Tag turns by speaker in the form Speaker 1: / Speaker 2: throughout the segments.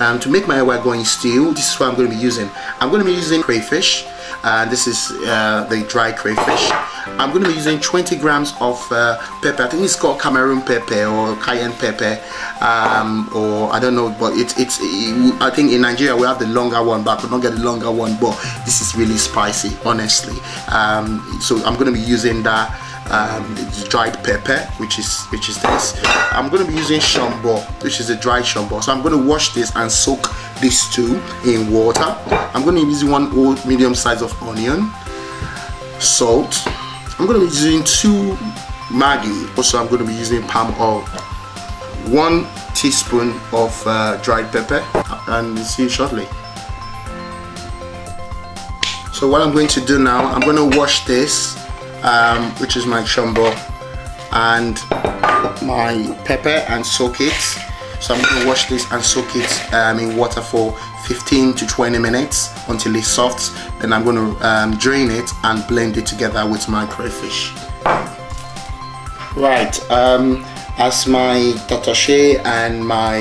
Speaker 1: um, to make my ewagoyin stew this is what I'm going to be using. I'm going to be using crayfish and this is uh, the dry crayfish. I'm going to be using 20 grams of uh, pepper. I think it's called Cameroon pepper or cayenne pepper um, or I don't know but it, it's it, I think in Nigeria we have the longer one but I could not get the longer one but this is really spicy honestly. Um, so I'm going to be using that um, dried pepper which is which is this. I'm going to be using shombo which is a dried shombo so I'm going to wash this and soak these two in water. I'm going to be using one old medium size of onion salt. I'm going to be using two Maggi. Also I'm going to be using palm oil. One teaspoon of uh, dried pepper and see you shortly. So what I'm going to do now I'm going to wash this um, which is my shombo and my pepper and soak it. So I'm going to wash this and soak it um, in water for 15 to 20 minutes until it's soft. Then I'm going to um, drain it and blend it together with my crayfish. Right um, as my tatashe and my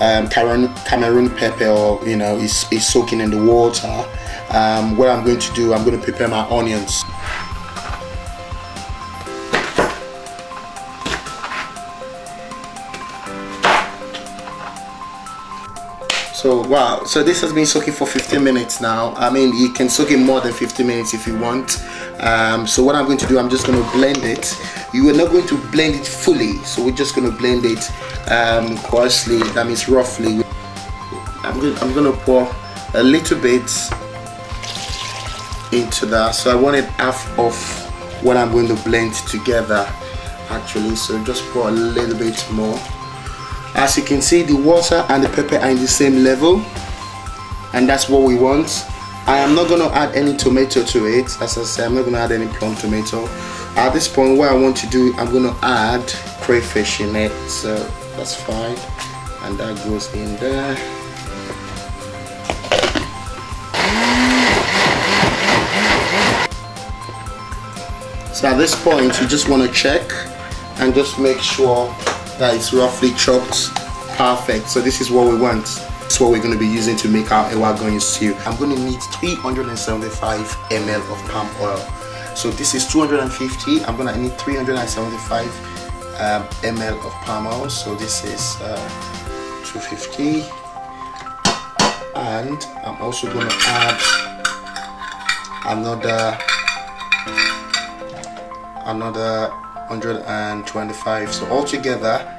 Speaker 1: um, Cameroon, Cameroon pepper or you know is, is soaking in the water um, what I'm going to do I'm going to prepare my onions so wow. So this has been soaking for 15 minutes now. I mean you can soak it more than 15 minutes if you want. Um, so what I'm going to do I'm just going to blend it. You are not going to blend it fully so we're just going to blend it um, coarsely. That means roughly. I'm going, I'm going to pour a little bit into that. So I wanted half of what I'm going to blend together actually. So just pour a little bit more as you can see the water and the pepper are in the same level and that's what we want. I am not going to add any tomato to it. As I said I'm not going to add any plum tomato. At this point what I want to do I'm going to add crayfish in it so that's fine. And that goes in there. So at this point you just want to check and just make sure that is roughly chopped perfect. So this is what we want. Is what we're going to be using to make our ewagoyin stew. I'm going to need 375 ml of palm oil. So this is 250 i'm going to need 375 um, ml of palm oil. So this is uh, 250 and i'm also going to add another another 125 so altogether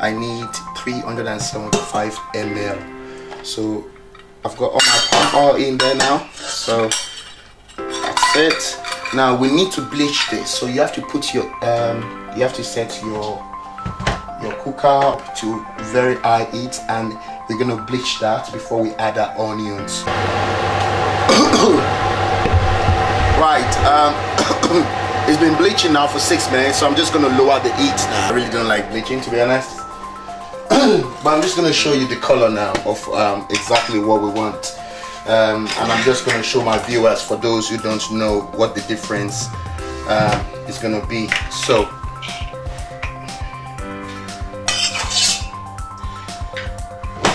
Speaker 1: I need 375 ml so I've got all my palm oil in there now. So that's it. Now we need to bleach this. So you have to put your um, you have to set your your cooker to very high heat and we're gonna bleach that before we add our onions. Right um It's been bleaching now for six minutes, so I'm just gonna lower the heat now. I really don't like bleaching to be honest. but I'm just gonna show you the color now of um, exactly what we want. Um, and I'm just gonna show my viewers, for those who don't know what the difference uh, is gonna be. So,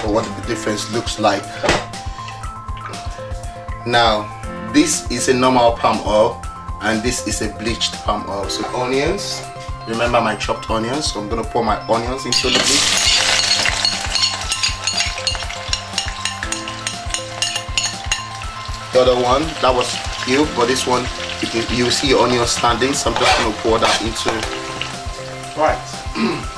Speaker 1: or what the difference looks like. Now, this is a normal palm oil and this is a bleached palm oil so onions. Remember my chopped onions? So I'm gonna pour my onions into the bleach. The other one that was cute but this one you you see your standing so I'm just gonna pour that into right.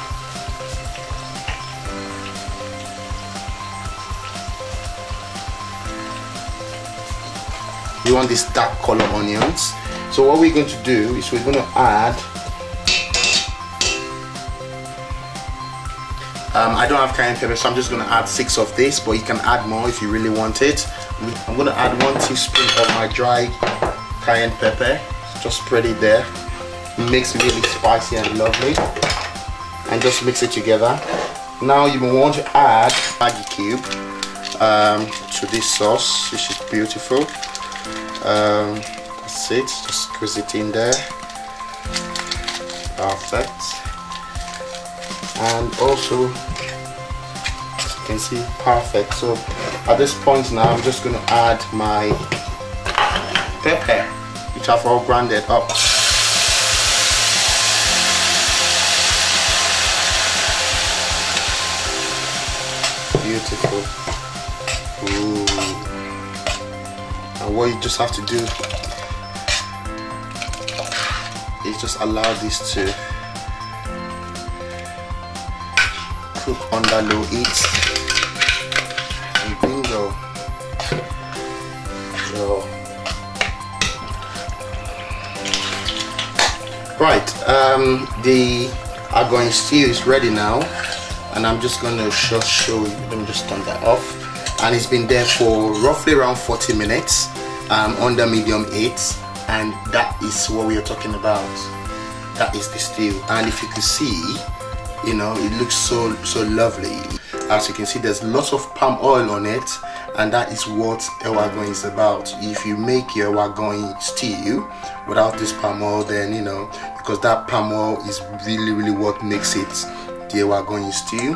Speaker 1: You want these dark color onions so what we're going to do is we're going to add um, I don't have cayenne pepper so I'm just going to add six of this but you can add more if you really want it. I'm going to add one teaspoon of my dry cayenne pepper. Just spread it there. It makes it really spicy and lovely. And just mix it together. Now you want to add Maggi cube um, to this sauce. Which is beautiful. Um, that's it just squeeze it in there. Perfect. And also you can see perfect. So at this point now I'm just to add my pepper which I've all grounded up. Beautiful. Ooh. and what you just have to do is just allow this to cook under low heat. And bingo so right um, the agoyin stew is ready now and I'm just to just show you let me just turn that off. And it's been there for roughly around 40 minutes um, under medium heat and that is what we are talking about. That is the steel. And if you can see you know it looks so so lovely. As you can see there's lots of palm oil on it. And that is what ewagoyin is about. If you make your ewagoyin steel without this palm oil then you know because that palm oil is really really what makes it the ewagoyin stew